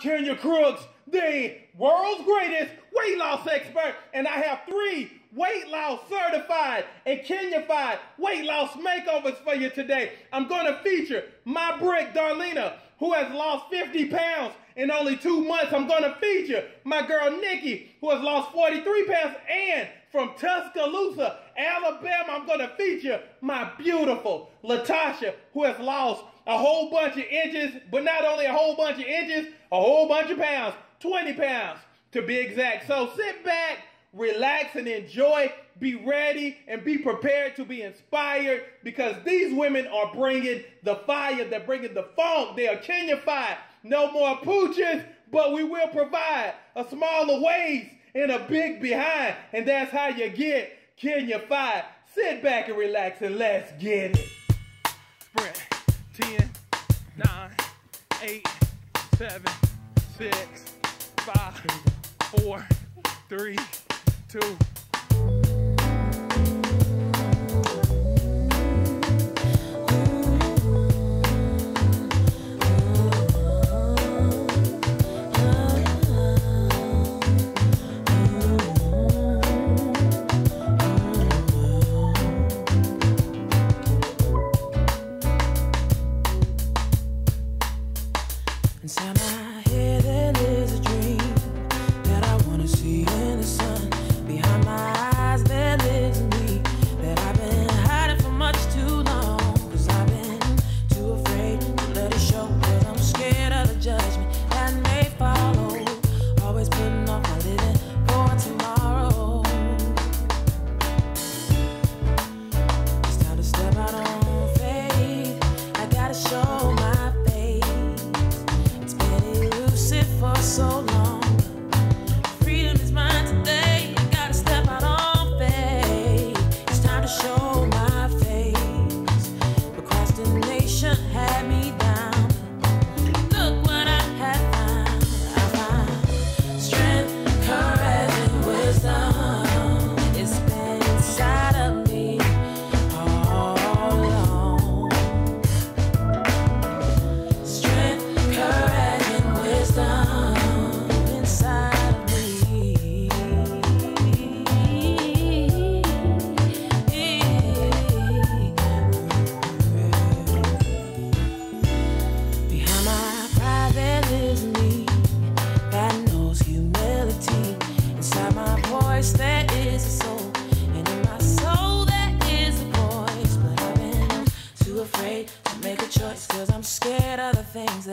Kenya Crooks, the world's greatest weight loss expert, and I have three weight loss certified and Kenyafied weight loss makeovers for you today. I'm going to feature my brick, Darrliena, who has lost 50 pounds in only two months. I'm going to feature my girl, Nikki, who has lost 43 pounds, and from Tuscaloosa, Alabama, I'm going to feature my beautiful LaTasha, who has lost a whole bunch of inches, but not only a whole bunch of inches, a whole bunch of pounds, 20 pounds to be exact. So sit back, relax, and enjoy. Be ready and be prepared to be inspired because these women are bringing the fire, they're bringing the funk, they are Kenyafied. No more pooches, but we will provide a smaller waist and a big behind, and that's how you get Kenyafied. Sit back and relax and let's get it. Sprint. 10, 9, 8, 7, 6, 5, 4, 3, 2,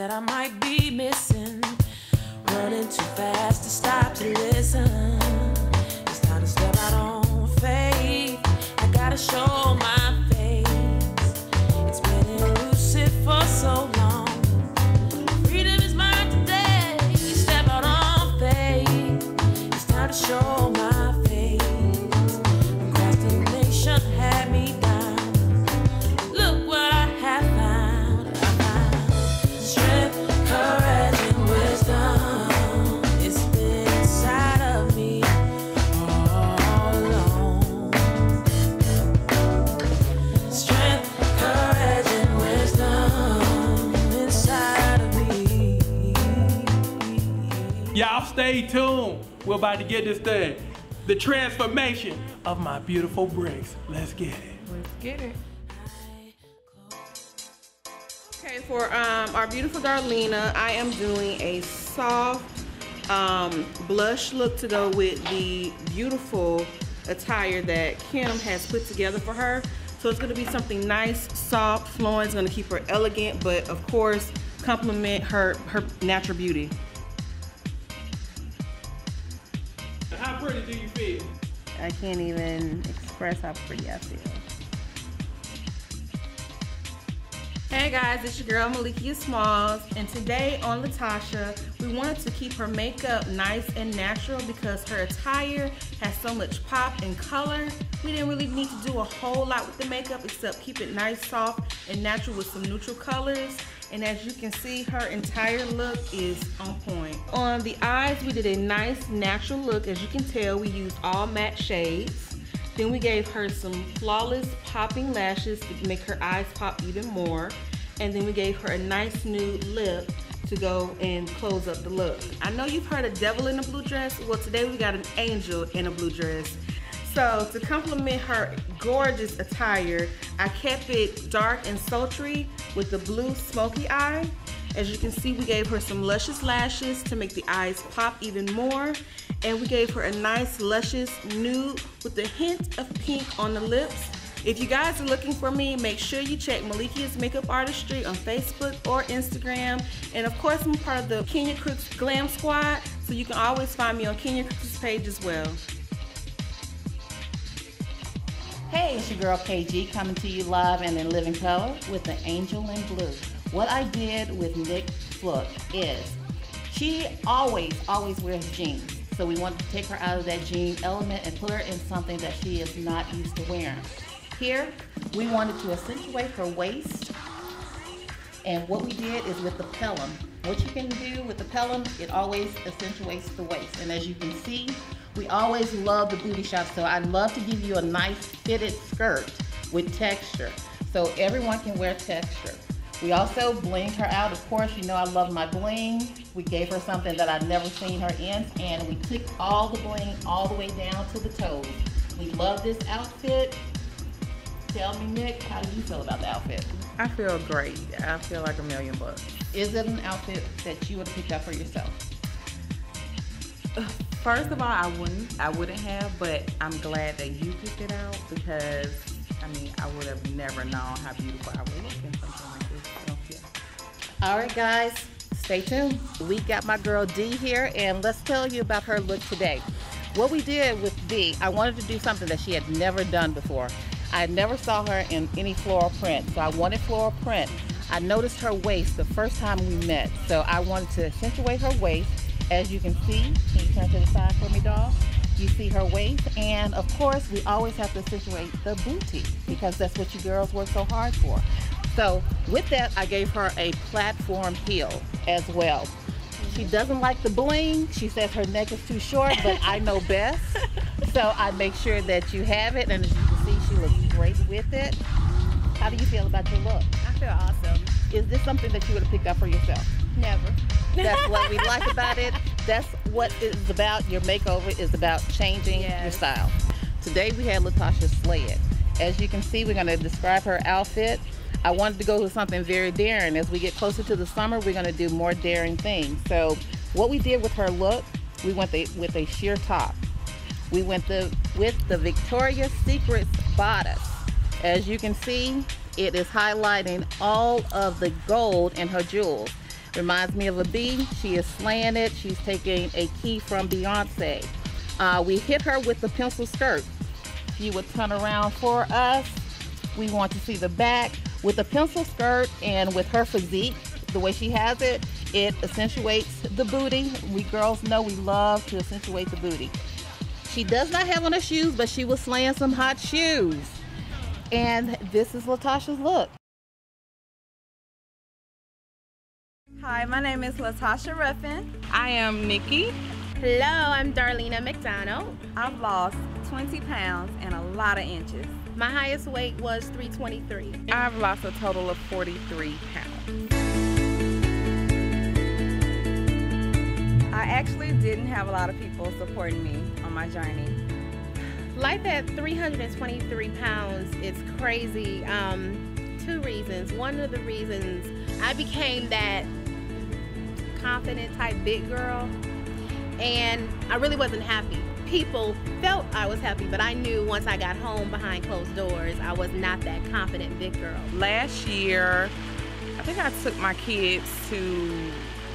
that I might be missing. Running too fast to stop to listen. It's time to step out on faith. I gotta show my face. It's been elusive for so long. Freedom is mine today. Step out on faith. It's time to show stay tuned. We're about to get this thing. The transformation of my beautiful bricks. Let's get it. Let's get it. Okay, for um, our beautiful Darrliena, I am doing a soft um, blush look to go with the beautiful attire that Kim has put together for her. So it's gonna be something nice, soft, flowing. It's gonna keep her elegant, but of course, complement her, her natural beauty. I can't even express how pretty I feel. Hey guys, it's your girl Malekia Smalls, and today on LaTasha, we wanted to keep her makeup nice and natural because her attire has so much pop and color. We didn't really need to do a whole lot with the makeup except keep it nice, soft, and natural with some neutral colors. And as you can see, her entire look is on point. On the eyes, we did a nice natural look. As you can tell, we used all matte shades. Then we gave her some flawless popping lashes to make her eyes pop even more. And then we gave her a nice nude lip to go and close up the look. I know you've heard a devil in a blue dress. Well, today we got an angel in a blue dress. So to complement her gorgeous attire, I kept it dark and sultry with the blue smoky eye. As you can see, we gave her some luscious lashes to make the eyes pop even more. And we gave her a nice luscious nude with a hint of pink on the lips. If you guys are looking for me, make sure you check Malekia's Makeup Artistry on Facebook or Instagram. And of course, I'm part of the Kenya Crooks Glam Squad, so you can always find me on Kenya Crooks' page as well. Hey, it's your girl KG coming to you live and in living color with the Angel in Blue. What I did with Nick Flook is she always, always wears jeans. So we wanted to take her out of that jean element and put her in something that she is not used to wearing. Here, we wanted to accentuate her waist. And what we did is with the peplum. What you can do with the peplum, it always accentuates the waist. And as you can see, we always love the booty shot. So I love to give you a nice fitted skirt with texture. So everyone can wear texture. We also blinged her out. Of course, you know I love my bling. We gave her something that I'd never seen her in, and we took all the bling all the way down to the toes. We love this outfit. Tell me, Nick, how do you feel about the outfit? I feel great. I feel like a million bucks. Is it an outfit that you would have picked up for yourself? Uh, first of all, I wouldn't. I wouldn't have, but I'm glad that you picked it out because I mean, I would have never known how beautiful I would look in something like this. So, yeah. All right, guys, stay tuned. We got my girl D here, and let's tell you about her look today. What we did with D, I wanted to do something that she had never done before. I never saw her in any floral print, so I wanted floral print. I noticed her waist the first time we met, so I wanted to accentuate her waist. As you can see, can you turn to the side for me, dog? You see her waist, and of course, we always have to accentuate the booty because that's what you girls work so hard for. So with that, I gave her a platform heel as well. She doesn't like the bling. She says her neck is too short, but I know best. So I make sure that you have it, and as you can see, she looks great with it. How do you feel about your look? I feel awesome. Is this something that you would have picked up for yourself? Never. That's what we like about it. That's what it's about. Your makeover is about changing Yes. your style. Today we had LaTasha slay it. As you can see, we're going to describe her outfit. I wanted to go with something very daring. As we get closer to the summer, we're going to do more daring things. So what we did with her look, we went the, with a sheer top. We went the with the Victoria's Secrets bodice. As you can see, it is highlighting all of the gold in her jewels. Reminds me of a bee. She is slaying it. She's taking a key from Beyonce. Uh, we hit her with the pencil skirt. If you would turn around for us, we want to see the back. With the pencil skirt and with her physique, the way she has it, it accentuates the booty. We girls know we love to accentuate the booty. She does not have on her shoes, but she was slaying some hot shoes. And this is LaTasha's look. Hi, my name is LaTasha Ruffin. I am Nikki. Hello, I'm Darrliena McDonald. I've lost 20 pounds and a lot of inches. My highest weight was 323. I've lost a total of 43 pounds. I actually didn't have a lot of people supporting me on my journey. Life at 323 pounds is crazy. Um, two reasons. One of the reasons I became that confident type big girl, and I really wasn't happy. People felt I was happy, but I knew once I got home behind closed doors, I was not that confident big girl. Last year, I think I took my kids to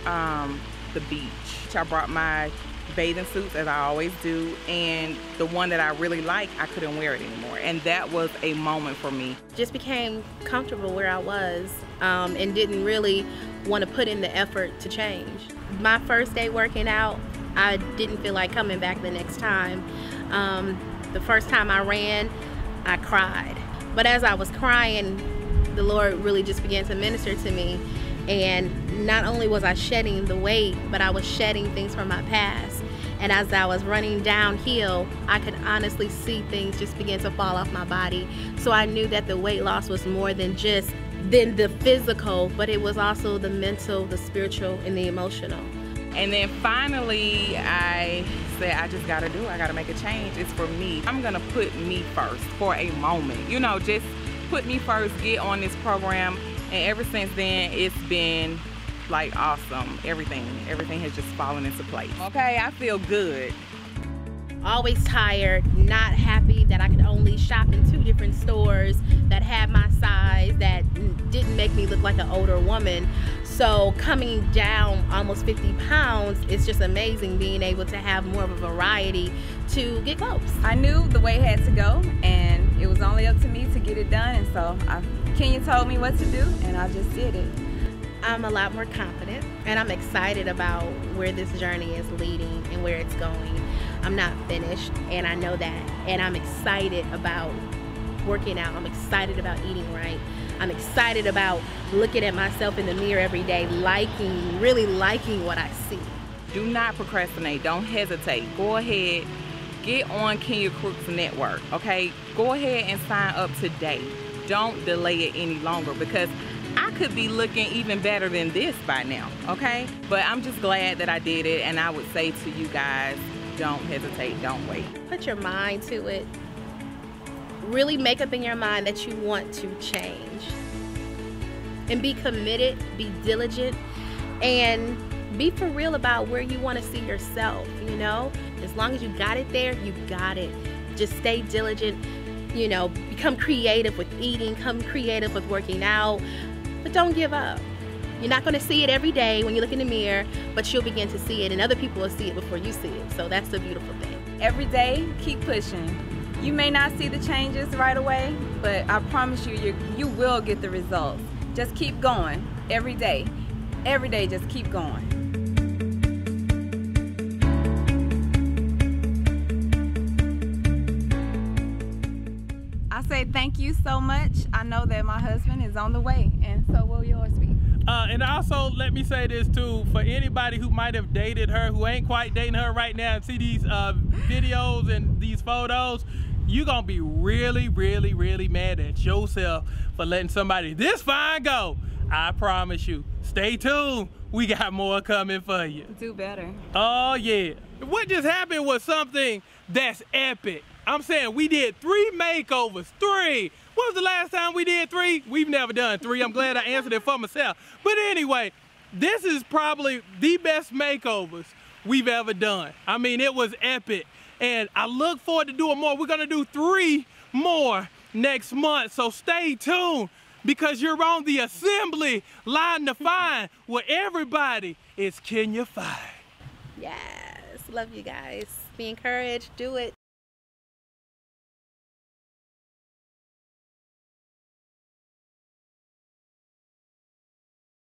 um, the beach. I brought my bathing suits as I always do, and the one that I really like, I couldn't wear it anymore. And that was a moment for me. Just became comfortable where I was um, and didn't really want to put in the effort to change. My first day working out, I didn't feel like coming back the next time. Um, the first time I ran, I cried. But as I was crying, the Lord really just began to minister to me. And not only was I shedding the weight, but I was shedding things from my past. And as I was running downhill, I could honestly see things just begin to fall off my body. So I knew that the weight loss was more than just than the physical, but it was also the mental, the spiritual, and the emotional. And then finally, I said, I just gotta do it. I gotta make a change. It's for me. I'm gonna put me first for a moment. You know, just put me first, get on this program. And ever since then, it's been like awesome. Everything, everything has just fallen into place. Okay, I feel good. Always tired, not happy that I could only shop in two different stores that had my size, that didn't make me look like an older woman. So coming down almost 50 pounds, it's just amazing being able to have more of a variety to get clothes. I knew the way had to go and it was only up to me to get it done and so I, Kenya told me what to do and I just did it. I'm a lot more confident and I'm excited about where this journey is leading and where it's going. I'm not finished and I know that. And I'm excited about working out. I'm excited about eating right. I'm excited about looking at myself in the mirror every day, liking, really liking what I see. Do not procrastinate. Don't hesitate. Go ahead. Get on Kenya Crooks Network, okay? Go ahead and sign up today. Don't delay it any longer because I could be looking even better than this by now, okay? But I'm just glad that I did it, and I would say to you guys, don't hesitate, don't wait. Put your mind to it. Really make up in your mind that you want to change. And be committed, be diligent, and be for real about where you want to see yourself, you know? As long as you got it there, you got it. Just stay diligent, you know, become creative with eating, come creative with working out, but don't give up. You're not going to see it every day when you look in the mirror, but you'll begin to see it, and other people will see it before you see it. So that's the beautiful thing. Every day, keep pushing. You may not see the changes right away, but I promise you, you, you will get the results. Just keep going every day. Every day, just keep going. Say thank you so much. I know that my husband is on the way, and so will yours be. Uh, and also, let me say this too for anybody who might have dated her, who ain't quite dating her right now, and see these uh, videos and these photos, you're gonna be really, really, really mad at yourself for letting somebody this fine go. I promise you. Stay tuned. We got more coming for you. Do better. Oh, yeah. What just happened was something that's epic. I'm saying we did three makeovers, three. When was the last time we did three? We've never done three. I'm glad I answered it for myself. But anyway, this is probably the best makeovers we've ever done. I mean, it was epic. And I look forward to doing more. We're gonna do three more next month. So stay tuned because you're on the assembly line to find where everybody is Kenyafied. Yes, love you guys. Be encouraged, do it.